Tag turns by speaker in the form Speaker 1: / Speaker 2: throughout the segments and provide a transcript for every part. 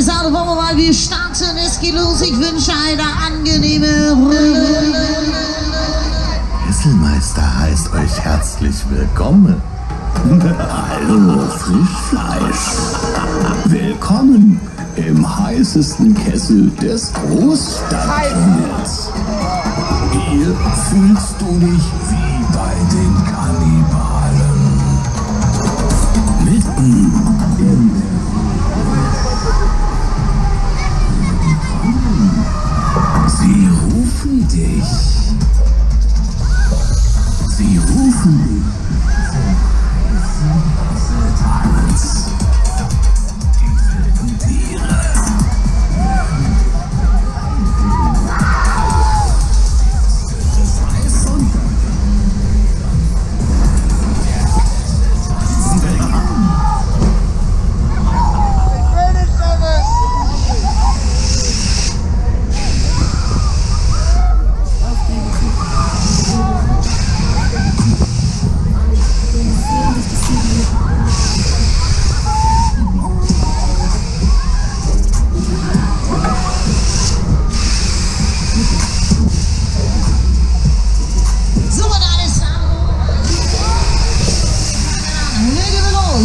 Speaker 1: alles andere wollen wir mal. Wir starten, es geht los. Ich wünsche eine angenehme Runde.
Speaker 2: Kesselmeister heißt euch herzlich willkommen. Hallo, Frischfleisch. Willkommen im heißesten Kessel des Großstadtkiels. Hier fühlst du dich wie bei den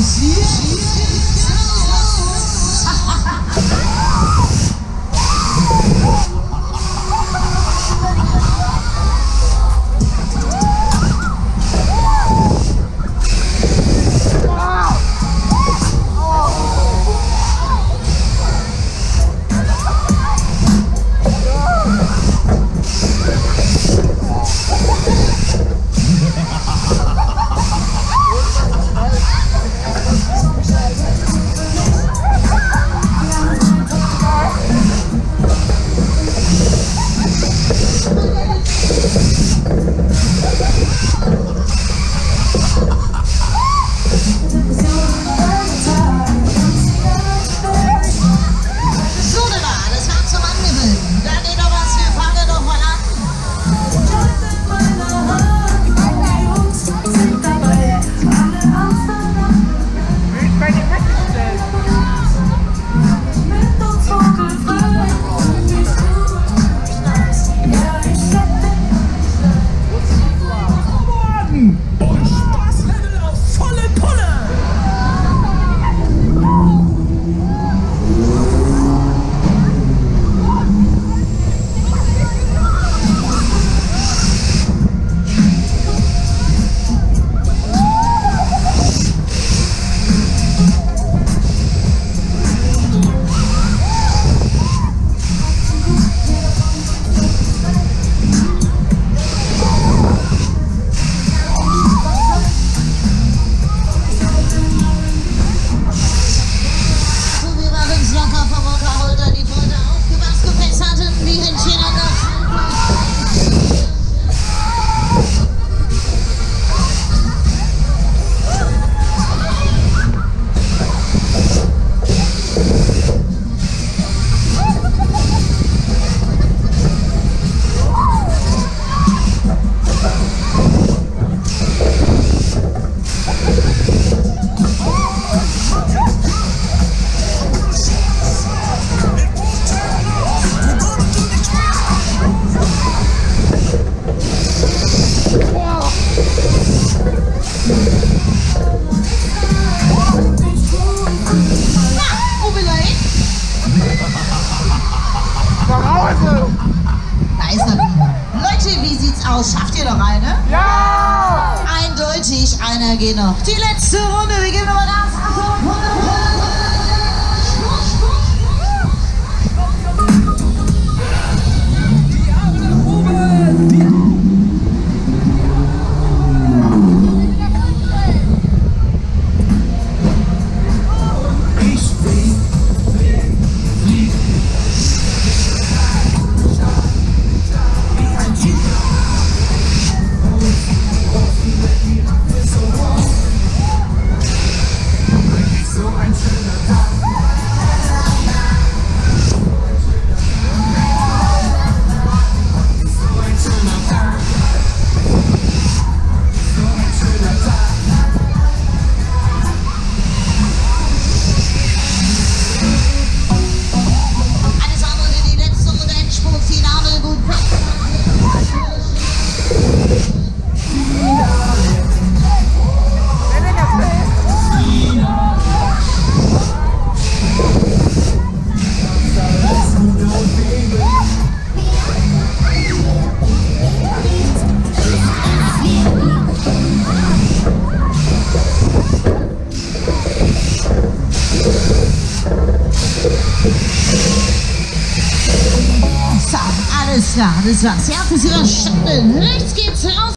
Speaker 1: Gigi. Wir
Speaker 3: Nach Hause!
Speaker 1: Da ist er wieder. Leute, wie sieht's aus? Schafft ihr noch eine?
Speaker 3: Ja!
Speaker 1: Eindeutig, einer geht noch. Die letzte Runde, wir geben nochmal. Achtung, das war's. Ihr habt es überstanden. Rechts geht's raus.